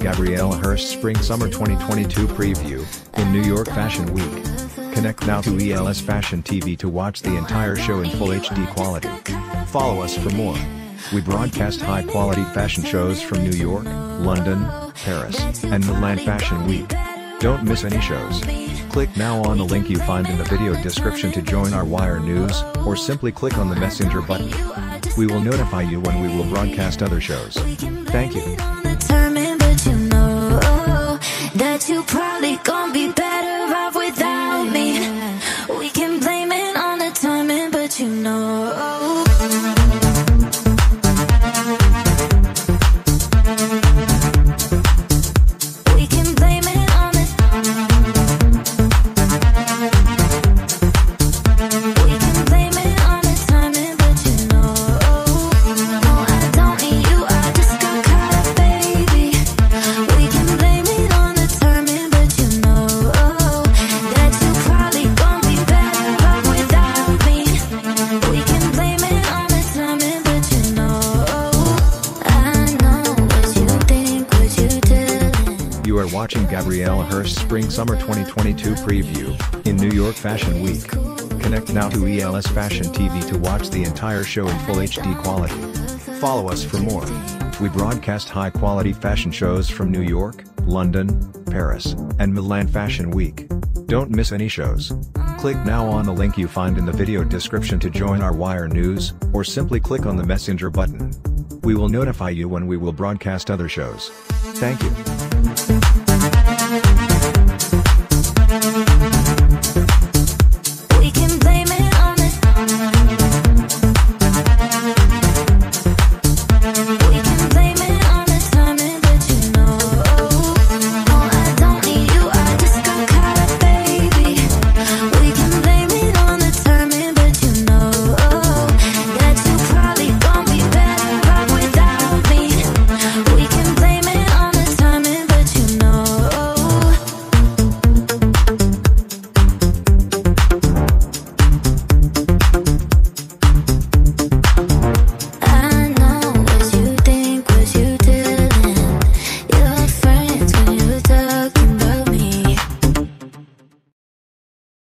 Hearst Spring Summer 2022 preview, in New York Fashion Week. Connect now to ELS Fashion TV to watch the entire show in full HD quality. Follow us for more. We broadcast high-quality fashion shows from New York, London, Paris, and Milan Fashion Week. Don't miss any shows. Click now on the link you find in the video description to join our Wire News, or simply click on the messenger button. We will notify you when we will broadcast other shows. Thank you. That you probably gonna be You are watching Gabriela Hearst Spring Summer 2022 preview, in New York Fashion Week. Connect now to ELS Fashion TV to watch the entire show in full HD quality. Follow us for more. We broadcast high-quality fashion shows from New York, London, Paris, and Milan Fashion Week. Don't miss any shows. Click now on the link you find in the video description to join our Wire News, or simply click on the messenger button. We will notify you when we will broadcast other shows. Thank you.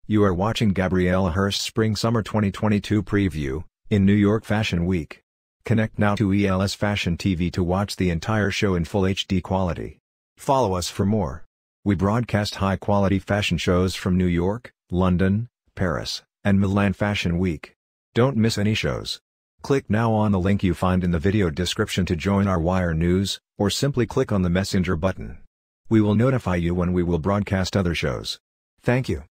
You are watching Gabriela Hearst Spring Summer 2022 preview, in New York Fashion Week. Connect now to ELS Fashion TV to watch the entire show in full HD quality. Follow us for more. We broadcast high-quality fashion shows from New York, London, Paris, and Milan Fashion Week. Don't miss any shows. Click now on the link you find in the video description to join our Wire News, or simply click on the messenger button. We will notify you when we will broadcast other shows. Thank you.